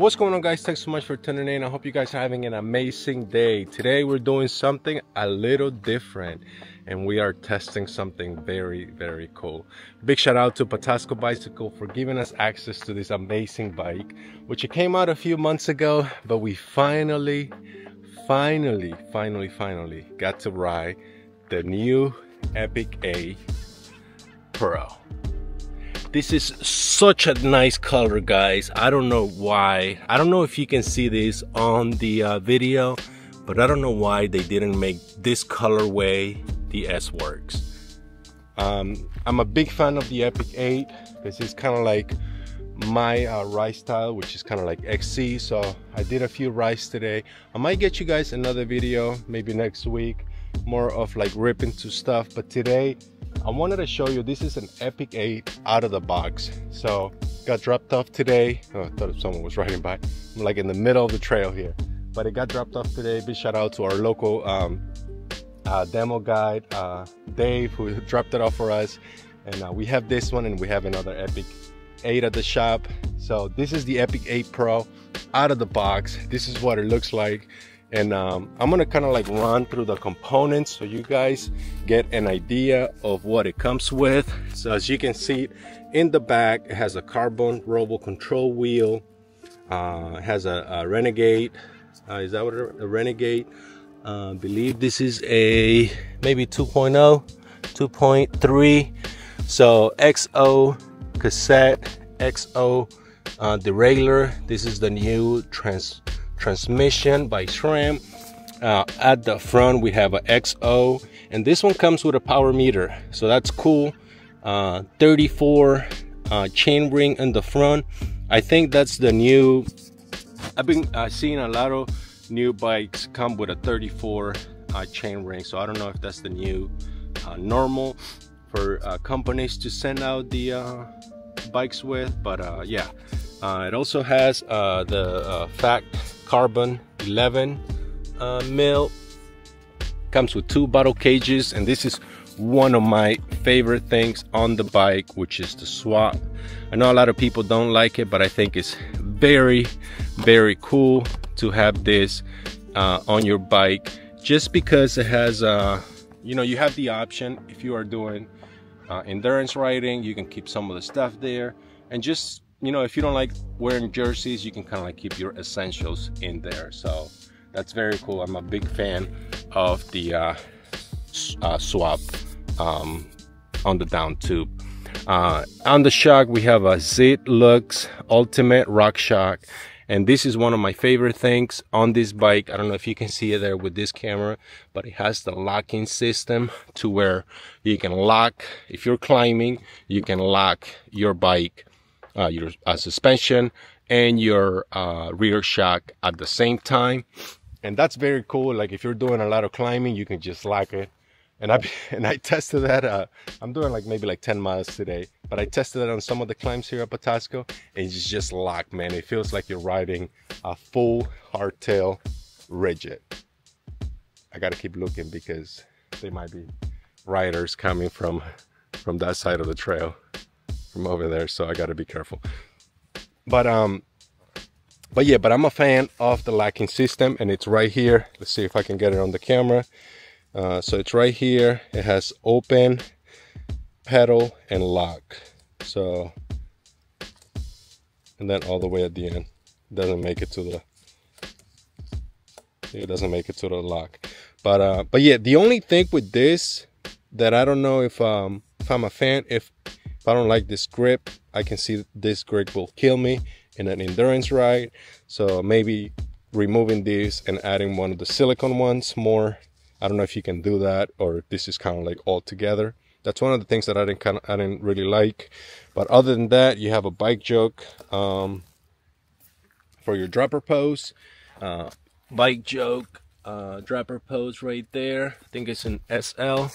What's going on guys? Thanks so much for tuning in. I hope you guys are having an amazing day. Today we're doing something a little different and we are testing something very, very cool. Big shout out to Patapsco Bicycle for giving us access to this amazing bike, which it came out a few months ago, but we finally, finally, finally, finally got to ride the new Epic 8 Pro. This is such a nice color, guys. I don't know why. I don't know if you can see this on the uh, video, but I don't know why they didn't make this colorway the S-Works. Um, I'm a big fan of the Epic 8 because it's kind of like my uh, ride style, which is kind of like XC. So I did a few rides today. I might get you guys another video, maybe next week, more of like ripping to stuff. But today, I wanted to show you this is an Epic 8 out of the box. So got dropped off today. Oh, I thought someone was riding by. I'm like in the middle of the trail here. But it got dropped off today. Big shout out to our local um, uh, demo guide, uh, Dave, who dropped it off for us. And uh, we have this one and we have another Epic 8 at the shop. So this is the Epic 8 Pro out of the box. This is what it looks like and um, I'm gonna kind of like run through the components so you guys get an idea of what it comes with. So as you can see in the back it has a carbon Roval control wheel uh, has a, a renegade uh, is that what a, renegade? Uh, believe this is a maybe 2.0 2.3 so XO cassette XO uh, derailleur. This is the new trans transmission by SRAM. Uh, at the front we have a XO and this one comes with a power meter. So that's cool. Uh, 34 uh, chain ring in the front. I think that's the new I've been uh, seeing a lot of new bikes come with a 34 uh, chain ring. So I don't know if that's the new uh, normal for companies to send out the bikes with but yeah. It also has the fact carbon 11 uh, mil. Comes with two bottle cages and this is one of my favorite things on the bike which is the SWAT. I know a lot of people don't like it but I think it's very very cool to have this uh, on your bike just because it has uh, you know you have the option if you are doing uh, endurance riding you can keep some of the stuff there and just you know if you don't like wearing jerseys you can kind of like keep your essentials in there. So that's very cool. I'm a big fan of the uh, uh, SWAT um, on the down tube. Uh, on the shock we have a SIDLuxe Ultimate RockShox and this is one of my favorite things on this bike. I don't know if you can see it there with this camera but it has the locking system to where you can lock if you're climbing you can lock your bike uh, your uh, suspension and your uh, rear shock at the same time. And that's very cool. Like if you're doing a lot of climbing you can just lock it. And I and I tested that uh, I'm doing like maybe like 10 miles today. But I tested it on some of the climbs here at Patapsco and it's just locked man. It feels like you're riding a full hardtail rigid I gotta keep looking because they might be riders coming from from that side of the trail from over there, so I gotta be careful. But um, but yeah, but I'm a fan of the locking system, and it's right here. Let's see if I can get it on the camera. Uh, so it's right here. It has open, pedal, and lock. So, and then all the way at the end. Doesn't make it to the. It doesn't make it to the lock. But uh, but yeah, the only thing with this that I don't know if um if I'm a fan if if I don't like this grip, I can see this grip will kill me in an endurance ride. So maybe removing this and adding one of the silicone ones more. I don't know if you can do that or this is kind of like all together. That's one of the things that I didn't kind of I didn't really like. But other than that, you have a Bike Yoke um, for your dropper pose. Uh, Bike Yoke uh, dropper pose right there. I think it's an SL,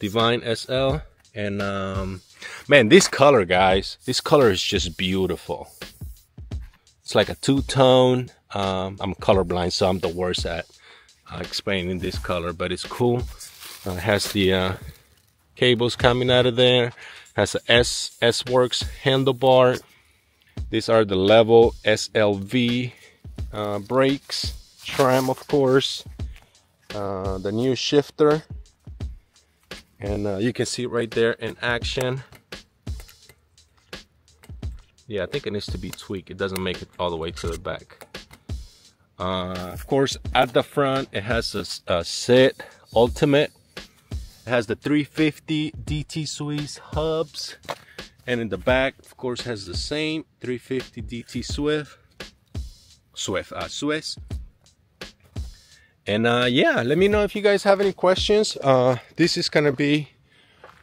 Divine SL and um, man this color guys this color is just beautiful. It's like a two-tone um, I'm colorblind so I'm the worst at uh, explaining this color but it's cool. Uh, it has the uh, cables coming out of there. Has a S S Works handlebar. These are the level slv uh, brakes SRAM of course. Uh, the new shifter and uh, you can see it right there in action. Yeah I think it needs to be tweaked. It doesn't make it all the way to the back. Uh, of course at the front it has a, a SID ultimate. It has the 350 DT Swiss hubs. And in the back of course has the same 350 DT Swift. Swift uh, Swiss and uh, yeah let me know if you guys have any questions. Uh, this is gonna be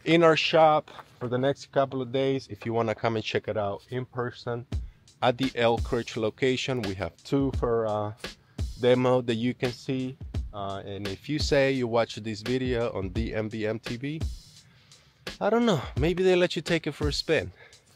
in our shop for the next couple of days. If you want to come and check it out in person at the Elkridge location we have two for uh, demo that you can see. Uh, and if you say you watch this video on DMV MTB I don't know maybe they let you take it for a spin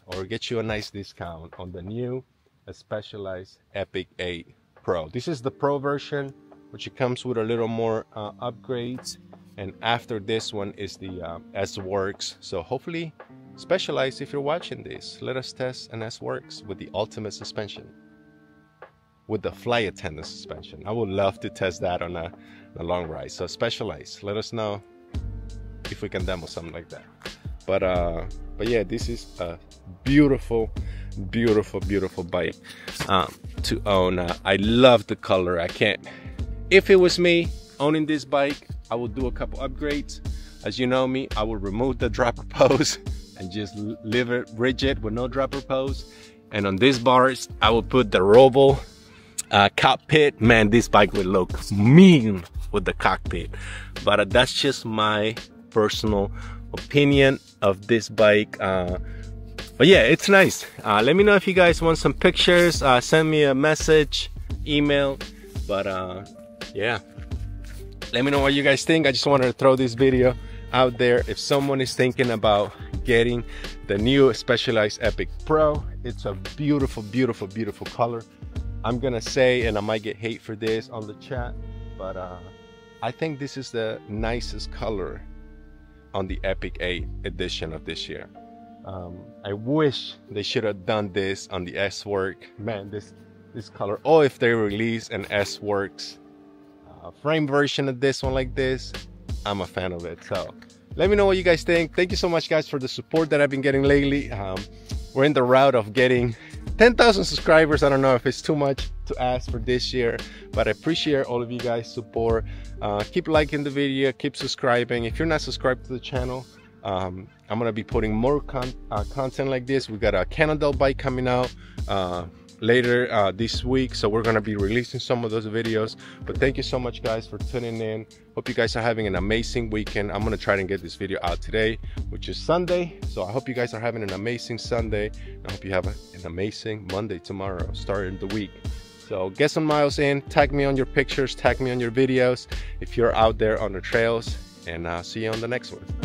or get you a nice discount on the new Specialized Epic 8 Pro. This is the Pro version which it comes with a little more uh, upgrades. And after this one is the uh, S-Works. So hopefully Specialized if you're watching this. Let us test an S-Works with the ultimate suspension. With the flight attendant suspension. I would love to test that on a, a long ride. So Specialized let us know if we can demo something like that. But uh but yeah this is a beautiful beautiful beautiful bike um, to own. Uh, I love the color. I can't if it was me owning this bike, I would do a couple upgrades. As you know me, I would remove the dropper post and just leave it rigid with no dropper post. And on these bars, I would put the Roval uh, cockpit. Man, this bike would look mean with the cockpit. But uh, that's just my personal opinion of this bike. Uh, but yeah, it's nice. Uh, let me know if you guys want some pictures. Uh, send me a message, email. But uh, yeah. Let me know what you guys think. I just wanted to throw this video out there. If someone is thinking about getting the new specialized epic pro it's a beautiful beautiful beautiful color. I'm gonna say and i might get hate for this on the chat but uh i think this is the nicest color on the epic 8 edition of this year. Um, i wish they should have done this on the s work. Man this this color. Or if they release an s works a frame version of this one like this, I'm a fan of it. So let me know what you guys think. Thank you so much guys for the support that I've been getting lately. Um, we're in the route of getting 10,000 subscribers. I don't know if it's too much to ask for this year, but I appreciate all of you guys support. Uh, keep liking the video, keep subscribing. If you're not subscribed to the channel, um, I'm gonna be putting more con uh, content like this. We got a Cannondale bike coming out. Uh, later uh, this week. So we're gonna be releasing some of those videos. But thank you so much guys for tuning in. Hope you guys are having an amazing weekend. I'm gonna try and get this video out today which is sunday. So i hope you guys are having an amazing sunday. I hope you have an amazing monday tomorrow starting the week. So get some miles in. Tag me on your pictures. Tag me on your videos if you're out there on the trails. And uh, see you on the next one